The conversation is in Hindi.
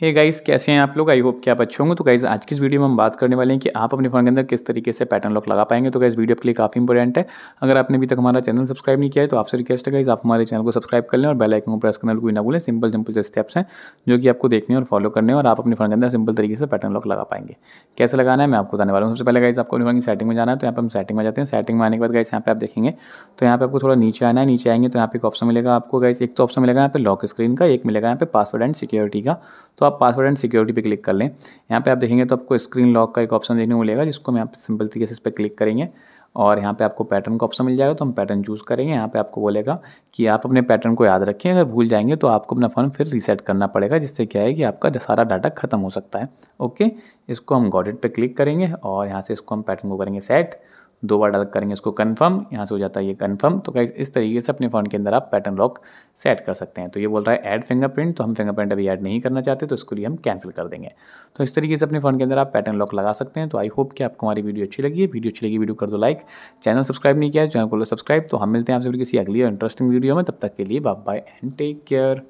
हे hey गाइस कैसे हैं आप लोग? आई होप कि आप अच्छे होंगे। तो गाइस आज की इस वीडियो में हम बात करने वाले हैं कि आप अपने फ़ोन के अंदर किस तरीके से पैटर्न लॉक लगा पाएँगे। तो गाइस वीडियो के लिए काफ़ी इंपॉर्टेंट है। अगर आपने अभी तक हमारा चैनल सब्सक्राइब नहीं किया है तो आपसे रिक्वेस्ट है गाइस आप हमारे चैनल को सब्सक्राइब कर लें और बेल आइकन को प्रेस करना कोई ना भूलें। सिंपल सिंपल से स्टेप्स हैं, जो कि आपको देखने और फॉलो करने और आप अपने फ़ोन के अंदर सिंपल तरीके से पैटर्न लॉक लगा पाएँगे। कैसे लगाना है, मैं आपको बताने वाला हूँ। सबसे पहले गाइस आपको अपने की सेटिंग में जाना है। तो यहाँ पर हम सेटिंग में जाते हैं। सेटिंग में आने के बाद गाइस यहाँ पे आप देखेंगे। तो यहाँ पे आपको थोड़ा नीचे आना है। नीचे आएँगे तो यहाँ पे एक ऑप्शन मिलेगा आपको गाइस एक तो ऑप्शन मिलेगा यहाँ पे लॉक स्क्रीन का, एक मिलेगा यहाँ पे पासवर्ड एंड सिक्योरिटी का। तो आप पासवर्ड एंड सिक्योरिटी पे क्लिक कर लें। यहाँ पे आप देखेंगे तो आपको स्क्रीन लॉक का एक ऑप्शन देखने को मिलेगा, जिसको हम यहाँ पे सिंपल तरीके से इस पर क्लिक करेंगे। और यहाँ पे आपको पैटर्न का ऑप्शन मिल जाएगा तो हम पैटर्न चूज़ करेंगे। यहाँ पे आपको बोलेगा कि आप अपने पैटर्न को याद रखें। अगर भूल जाएँगे तो आपको अपना फ़ोन फिर रीसेट करना पड़ेगा, जिससे क्या है कि आपका सारा डाटा खत्म हो सकता है। ओके इसको हम गॉडेट पे क्लिक करेंगे और यहाँ से इसको हम पैटर्न को करेंगे सेट दो बार डाल करेंगे इसको कन्फर्म यहाँ से हो जाता है ये कन्फर्म तो गाइज़ इस तरीके से अपने फ़ोन के अंदर आप पैटर्न लॉक सेट कर सकते हैं। तो ये बोल रहा है ऐड फिंगरप्रिंट तो हम फिंगरप्रिंट अभी ऐड नहीं करना चाहते तो इसको लिए हम कैंसिल कर देंगे। तो इस तरीके से अपने फ़ोन के अंदर आप पैटर्न लॉक लगा सकते हैं। तो आई होप कि आपको हमारी वीडियो अच्छी लगी है। वीडियो अच्छी लगी वीडियो कर दो लाइक चैनल सब्सक्राइब नहीं किया चैनल को सब्सक्राइब तो हम मिलते हैं आपसे किसी अगली और इंटरेस्टिंग वीडियो में। तब तक के लिए bye bye and take care